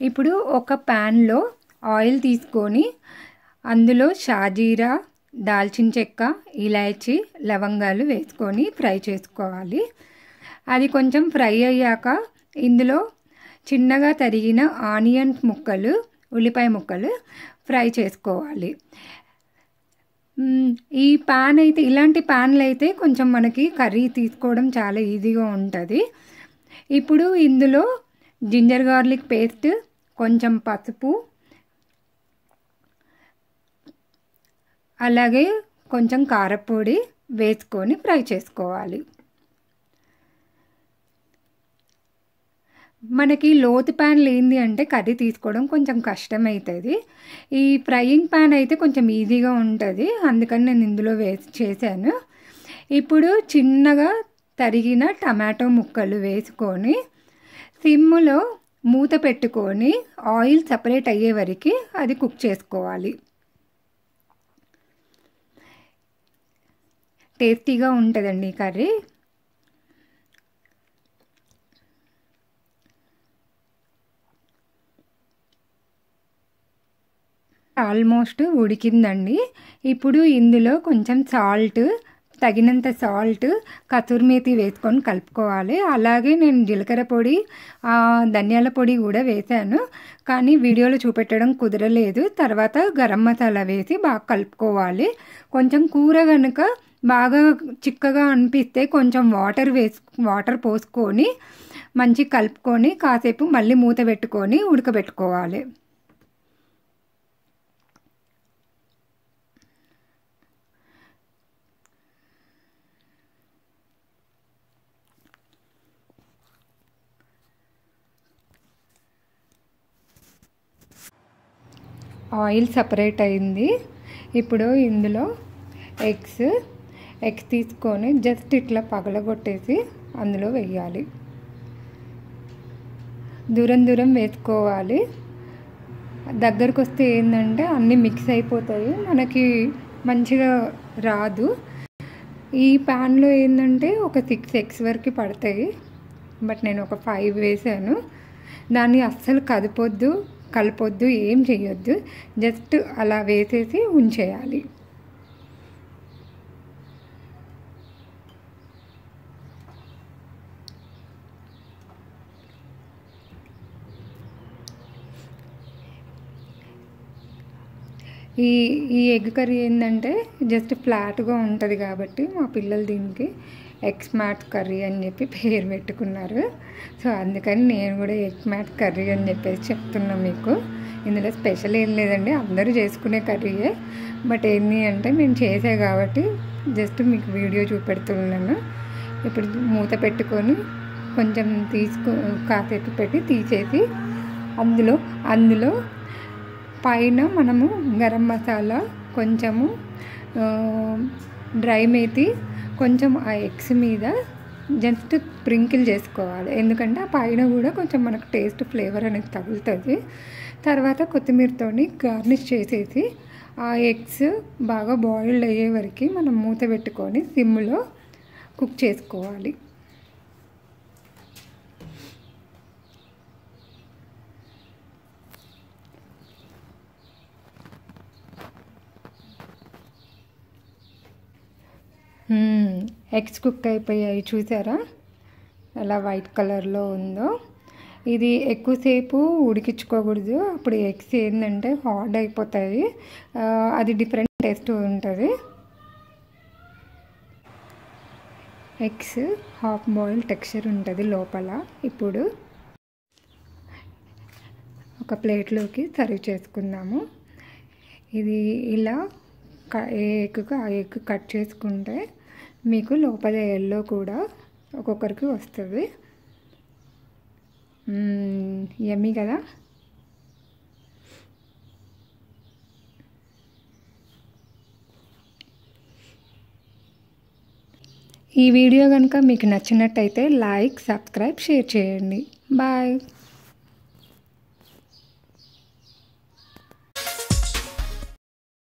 ఇప్పుడు ఒక ప్యాన్లో ఆయిల్ తీసుకొని అందులో షాజీరా దాల్చిన చెక్క ఇలాచి లవంగాలు వేసుకొని ఫ్రై చేసుకోవాలి. అది కొంచెం ఫ్రై అయ్యాక ఇందులో చిన్నగా తరిగిన ఆనియన్ ముక్కలు ఉల్లిపాయ ముక్కలు ఫ్రై చేసుకోవాలి. ఈ ప్యాన్ అయితే ఇలాంటి ప్యాన్లు అయితే కొంచెం మనకి కర్రీ తీసుకోవడం చాలా ఈజీగా ఉంటుంది. ఇప్పుడు ఇందులో జింజర్ గార్లిక్ పేస్ట్ కొంచెం పసుపు అలాగే కొంచెం కారపొడి వేసుకొని ఫ్రై చేసుకోవాలి. మనకి లోతు ప్యాన్ లేనిది అంటే కర్రీ తీసుకోవడం కొంచెం కష్టమవుతుంది ఈ ఫ్రైయింగ్ ప్యాన్ అయితే కొంచెం ఈజీగా ఉంటుంది అందుకని నేను ఇందులో వేసి చేశాను. ఇప్పుడు చిన్నగా తరిగిన టమాటో ముక్కలు వేసుకొని సిమ్లో మూత పెట్టుకొని ఆయిల్ సపరేట్ అయ్యే వరకు అది కుక్ చేసుకోవాలి. టేస్టీగా ఉంటుందండి కర్రీ. ఆల్మోస్ట్ ఉడికిందండి. ఇప్పుడు ఇందులో కొంచెం సాల్ట్ తగినంత సాల్ట్ కసూర్మేతి వేసుకొని కలుపుకోవాలి. అలాగే నేను జీలకర్ర పొడి ధనియాల పొడి కూడా వేశాను కానీ వీడియోలో చూపెట్టడం కుదరలేదు. తర్వాత గరం మసాలా వేసి బాగా కలుపుకోవాలి. కొంచెం కూర కనుక బాగా చిక్కగా అనిపిస్తే కొంచెం వాటర్ వేసు వాటర్ పోసుకొని మంచి కలుపుకొని కాసేపు మళ్ళీ మూత పెట్టుకొని ఉడకబెట్టుకోవాలి. ఆయిల్ సపరేట్ అయింది. ఇప్పుడు ఇందులో ఎగ్స్ ఎగ్స్ తీసుకొని జస్ట్ ఇట్లా పగలగొట్టేసి అందులో వేయాలి. దూరం దూరం వేసుకోవాలి. దగ్గరకు వస్తే ఏంటంటే అన్నీ మిక్స్ అయిపోతాయి. మనకి మంచిగా రాదు. ఈ ప్యాన్లో ఏంటంటే ఒక సిక్స్ ఎగ్స్ వరకు పడతాయి. బట్ నేను ఒక ఫైవ్ వేసాను. దాన్ని అస్సలు కదపొద్దు. కలపొద్దు ఏం చేయొద్దు జస్ట్ అలా వేసేసి ఉంచేయాలి. ఈ ఈ ఎగ్ కర్రీ ఏంటంటే జస్ట్ ఫ్లాట్గా ఉంటుంది కాబట్టి మా పిల్లలు దీనికి ఎగ్స్ మ్యాట్ కర్రీ అని చెప్పి పేరు పెట్టుకున్నారు. సో అందుకని నేను కూడా ఎగ్ మ్యాట్ కర్రీ అని చెప్పేసి చెప్తున్నా మీకు. ఇందులో స్పెషల్ ఏం లేదండి. అందరూ చేసుకునే కర్రీయే బట్ ఏంటి అంటే మేము చేసే కాబట్టి జస్ట్ మీకు వీడియో చూపెడుతున్నాను. ఇప్పుడు మూత పెట్టుకొని కొంచెం తీసుకు కాసేపు పెట్టి తీసేసి అందులో అందులో పైన మనము గరం మసాలా కొంచెము డ్రై మేతి కొంచెం ఆ ఎగ్స్ మీద జస్ట్ స్ప్రింకిల్ చేసుకోవాలి. ఎందుకంటే ఆ పైన కూడా కొంచెం మనకు టేస్ట్ ఫ్లేవర్ అనేది తగులుతుంది. తర్వాత కొత్తిమీరతోని గార్నిష్ చేసేసి ఆ ఎగ్స్ బాగా బాయిల్డ్ అయ్యే వరకు మనం మూత పెట్టుకొని సిమ్లో కుక్ చేసుకోవాలి. ఎగ్స్ కుక్ అయిపోయాయి చూసారా? ఎలా వైట్ కలర్లో ఉందో. ఇది ఎక్కువసేపు ఉడికించుకోకూడదు. అప్పుడు ఎగ్స్ ఏంటంటే హార్డ్ అయిపోతాయి. అది డిఫరెంట్ టేస్ట్ ఉంటుంది. ఎగ్స్ హాఫ్ బాయిల్ టెక్స్చర్ ఉంటుంది లోపల. ఇప్పుడు ఒక ప్లేట్లోకి సర్వ్ చేసుకుందాము. ఇది ఇలా ఏ ఎగ్ ఆ ఎగ్ కట్ చేసుకుంటే మీకు లోపల ఎల్లో కూడా ఒక్కొక్కరికి వస్తుంది. యమ్మీ కదా? ఈ వీడియో కనుక మీకు నచ్చినట్టయితే లైక్ సబ్స్క్రైబ్ షేర్ చేయండి. బాయ్.